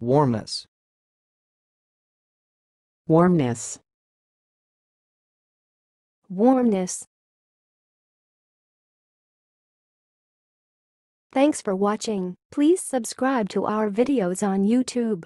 warmness warmness, warmness. Thanks for watching. Please subscribe to our videos on YouTube.